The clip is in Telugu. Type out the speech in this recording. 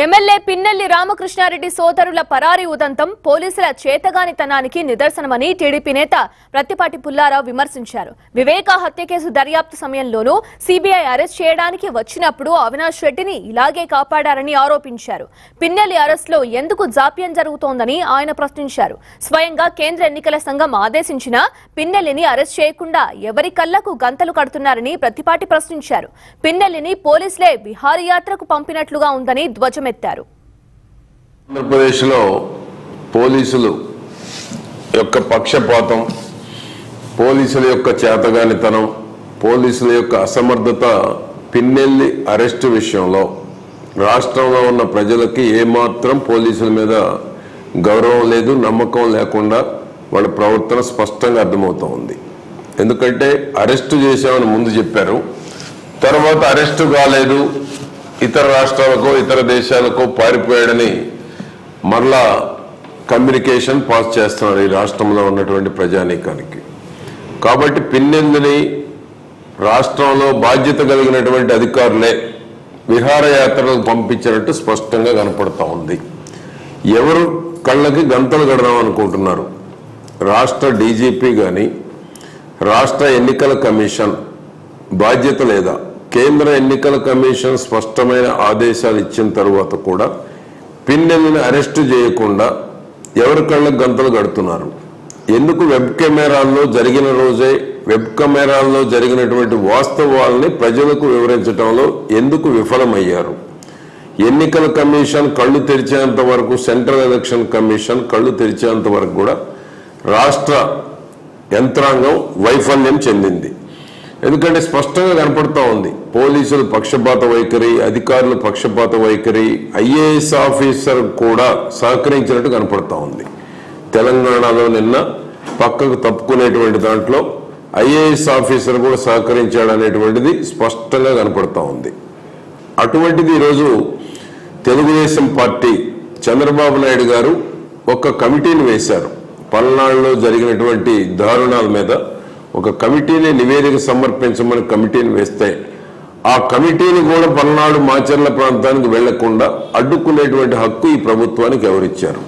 ఎమ్మెల్యే పిన్నెల్లి రామకృష్ణారెడ్డి సోదరుల పరారీ ఉదంతం పోలీసుల చేతగానితనానికి నిదర్శనమని టీడీపీ నేత ప్రత్తిపాటి పుల్లారావు విమర్శించారు. వివేక హత్య కేసు దర్యాప్తు సమయంలోనూ సీబీఐ అరెస్ట్ చేయడానికి వచ్చినప్పుడు అవినాష్ రెడ్డిని ఇలాగే కాపాడారని ఆరోపించారు. పిన్నెల్లి అరెస్టులో ఎందుకు జాప్యం జరుగుతోందని ఆయన ప్రశ్నించారు. స్వయంగా కేంద్ర ఎన్నికల సంఘం ఆదేశించినా పిన్నెల్లిని అరెస్ట్ చేయకుండా ఎవరి కళ్ళకు గంతలు కడుతున్నారని ప్రతిపాటి ప్రశ్నించారు. పిన్నెల్లిని పోలీసులే విహారయాత్రకు పంపినట్లుగా ఉందని ధ్వజమెత్తారు ఆంధ్రప్రదేశ్లో పోలీసులు యొక్క పక్షపాతం పోలీసుల యొక్క చేతగానితనం పోలీసుల యొక్క అసమర్థత పిన్నెల్లి అరెస్టు విషయంలో రాష్ట్రంలో ఉన్న ప్రజలకి ఏమాత్రం పోలీసుల మీద గౌరవం లేదు నమ్మకం లేకుండా వాళ్ళ ప్రవర్తన స్పష్టంగా అర్థమవుతూ ఉంది. ఎందుకంటే అరెస్టు చేశామని ముందు చెప్పారు. తర్వాత అరెస్టు కాలేదు ఇతర రాష్ట్రాలకో ఇతర దేశాలకో పారిపోయాడని మరలా కమ్యూనికేషన్ పాస్ చేస్తున్నారు ఈ రాష్ట్రంలో ఉన్నటువంటి ప్రజానీకానికి. కాబట్టి పిన్నెందుని రాష్ట్రంలో బాధ్యత కలిగినటువంటి అధికారులే విహారయాత్రలకు పంపించినట్టు స్పష్టంగా కనపడతా ఉంది. ఎవరు కళ్ళకి గంతలు గడదాం అనుకుంటున్నారు? రాష్ట్ర డీజీపీ కానీ రాష్ట్ర ఎన్నికల కమిషన్ బాధ్యత లేదా? కేంద్ర ఎన్నికల కమిషన్ స్పష్టమైన ఆదేశాలు ఇచ్చిన తర్వాత కూడా పిన్నెల్ని అరెస్టు చేయకుండా ఎవరి గంతలు కడుతున్నారు? ఎందుకు వెబ్ కెమెరాల్లో జరిగిన రోజే వెబ్ కెమెరాల్లో జరిగినటువంటి వాస్తవాల్ని ప్రజలకు వివరించడంలో ఎందుకు విఫలమయ్యారు? ఎన్నికల కమిషన్ కళ్ళు తెరిచేంత వరకు సెంట్రల్ ఎలక్షన్ కమిషన్ కళ్ళు తెరిచేంత వరకు కూడా రాష్ట్ర యంత్రాంగం వైఫల్యం చెందింది. ఎందుకంటే స్పష్టంగా కనపడతా ఉంది. పోలీసులు పక్షపాత వైఖరి అధికారులు పక్షపాత వైఖరి ఐఏఎస్ ఆఫీసర్ కూడా సహకరించినట్టు కనపడతా ఉంది. తెలంగాణలో నిన్న పక్కకు తప్పుకునేటువంటి దాంట్లో ఐఏఎస్ ఆఫీసర్ కూడా సహకరించాడు అనేటువంటిది స్పష్టంగా కనపడతా ఉంది. అటువంటిది ఈరోజు తెలుగుదేశం పార్టీ చంద్రబాబు నాయుడు గారు ఒక కమిటీని వేశారు. పల్నాడులో జరిగినటువంటి దారుణాల మీద ఒక కమిటీని నివేదిక సమర్పించమని కమిటీని వేస్తే ఆ కమిటీని కూడా పల్నాడు మాచర్ల ప్రాంతానికి వెళ్ళకుండా అడ్డుకునేటువంటి హక్కు ఈ ప్రభుత్వానికి ఎవరిచ్చారు?